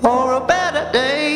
for a better day.